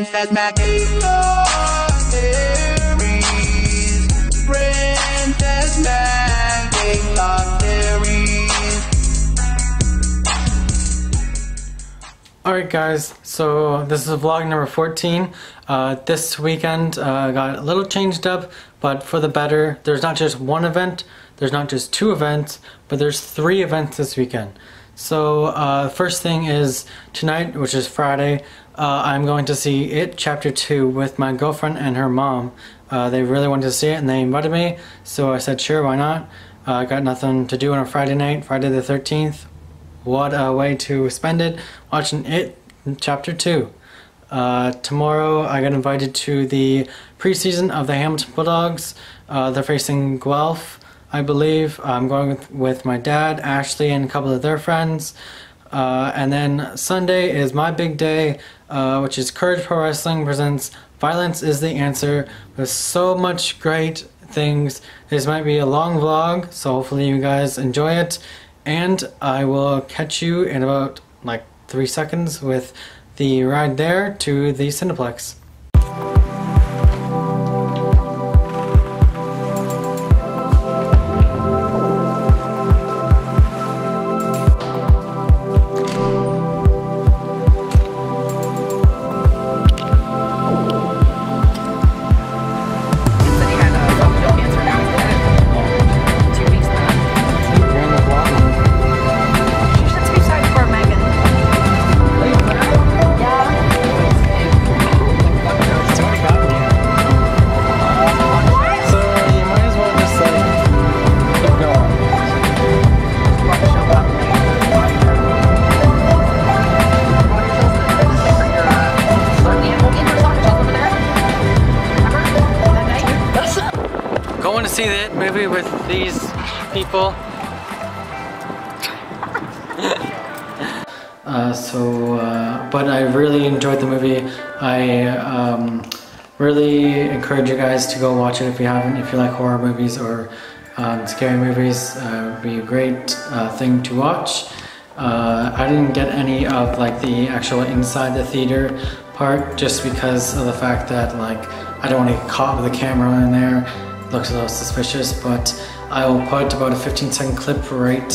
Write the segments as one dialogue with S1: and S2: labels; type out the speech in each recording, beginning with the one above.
S1: Lost
S2: Alright guys, so this is vlog number 14. Uh, this weekend uh, got a little changed up, but for the better. There's not just one event, there's not just two events, but there's three events this weekend. So uh, first thing is tonight, which is Friday, uh, I'm going to see It Chapter 2 with my girlfriend and her mom. Uh, they really wanted to see it and they invited me, so I said sure, why not? Uh, I got nothing to do on a Friday night, Friday the 13th, what a way to spend it watching it chapter 2 uh, tomorrow I got invited to the preseason of the Hamilton Bulldogs uh, they're facing Guelph I believe I'm going with, with, my dad Ashley and a couple of their friends uh, and then Sunday is my big day uh, which is Courage Pro Wrestling presents Violence is the Answer with so much great things this might be a long vlog so hopefully you guys enjoy it and I will catch you in about like three seconds with the ride there to the Cineplex. See that movie with these people. uh, so, uh, but I really enjoyed the movie. I um, really encourage you guys to go watch it if you haven't. If you like horror movies or um, scary movies, uh, would be a great uh, thing to watch. Uh, I didn't get any of like the actual inside the theater part just because of the fact that like I don't want to get caught with the camera in there looks a little suspicious, but I will put about a 15 second clip right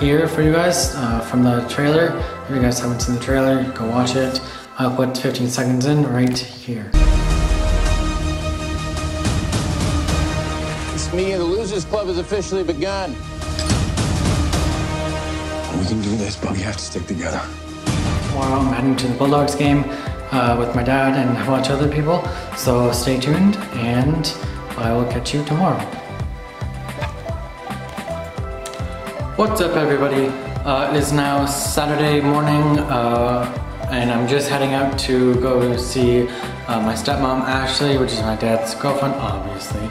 S2: here for you guys uh, from the trailer. If you guys haven't seen the trailer, go watch it. I'll put 15 seconds in right here.
S3: This meeting of the Losers Club has officially begun.
S4: We can do this, but we have to stick together.
S2: Tomorrow I'm heading to the Bulldogs game uh, with my dad and a bunch of other people, so stay tuned and I will catch you tomorrow. What's up everybody? Uh, it is now Saturday morning uh, and I'm just heading out to go see uh, my stepmom Ashley, which is my dad's girlfriend, obviously.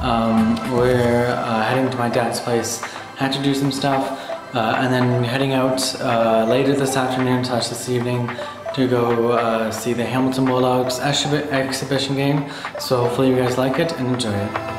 S2: Um, we're uh, heading to my dad's place, had to do some stuff, uh, and then heading out uh, later this afternoon slash this evening to go uh, see the Hamilton Bulldogs exhibition game. So hopefully you guys like it and enjoy it.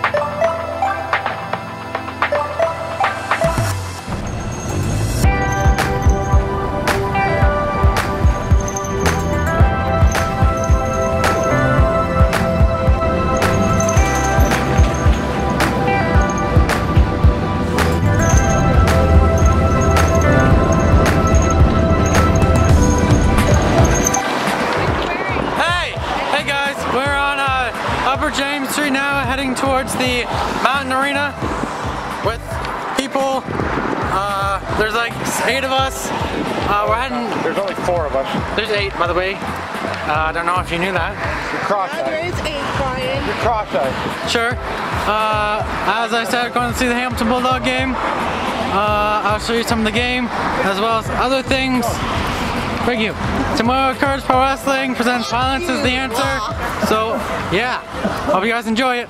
S2: Towards the mountain arena with people. Uh, there's like eight of us. Uh, we're heading.
S3: There's only four of us.
S2: There's eight, by the way. Uh, I don't know if you knew that.
S3: You're cross-eyed.
S5: there is eight, Brian.
S3: You're cross-eyed.
S2: Sure. Uh, as I said, going to see the Hamilton Bulldog game. Uh, I'll show you some of the game, as well as other things. Thank you. Tomorrow, Courage Pro Wrestling presents Violence is the Answer. So, yeah. Hope you guys enjoy it.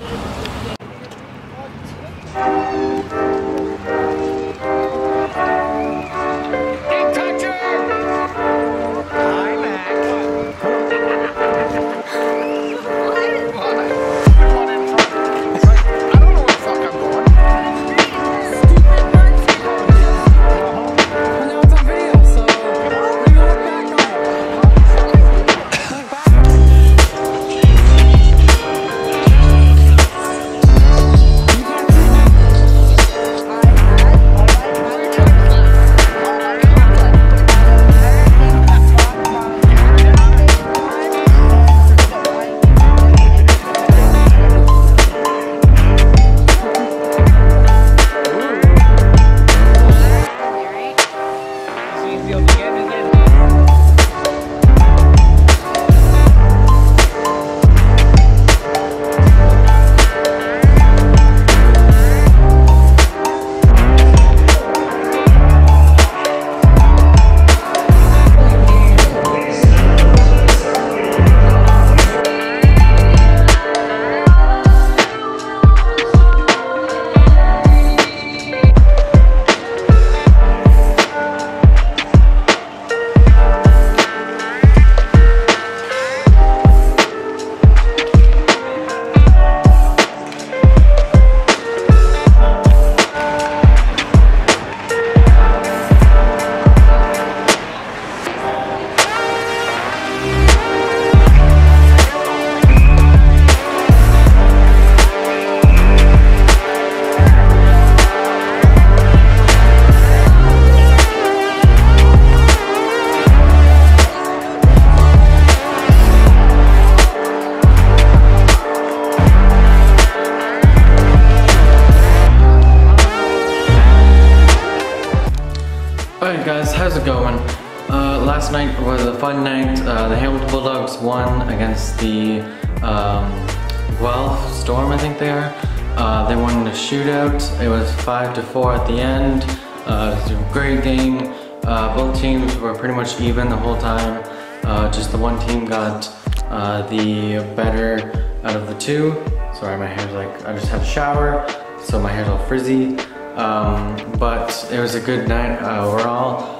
S2: Brasil, ninguém Won against the um, Guelph Storm, I think they are. Uh, they won a shootout. It was five to four at the end. Uh, it was a great game. Uh, both teams were pretty much even the whole time. Uh, just the one team got uh, the better out of the two. Sorry, my hair's like, I just had a shower, so my hair's all frizzy. Um, but it was a good night uh, overall.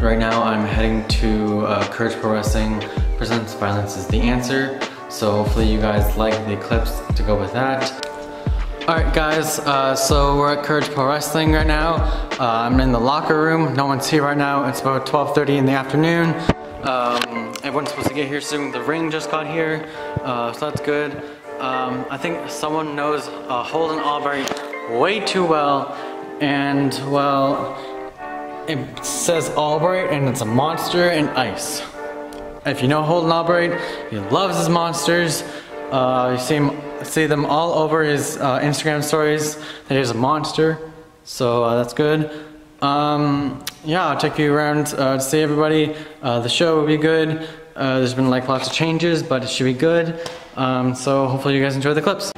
S2: Right now I'm heading to Courage Pro Wrestling Presents Violence is the Answer. So hopefully you guys like the clips to go with that. Alright guys, uh, so we're at Courage Pro Wrestling right now. Uh, I'm in the locker room. No one's here right now. It's about 12.30 in the afternoon. Um, everyone's supposed to get here soon. The ring just got here, uh, so that's good. Um, I think someone knows uh, Holden Albright way too well. And well, it says Albright and it's a monster in ice. If you know Holden Albright, he loves his monsters. Uh, you see him, see them all over his uh, Instagram stories. That he's a monster, so uh, that's good. Um, yeah, I'll take you around uh, to see everybody. Uh, the show will be good. Uh, there's been like lots of changes, but it should be good. Um, so hopefully you guys enjoy the clips.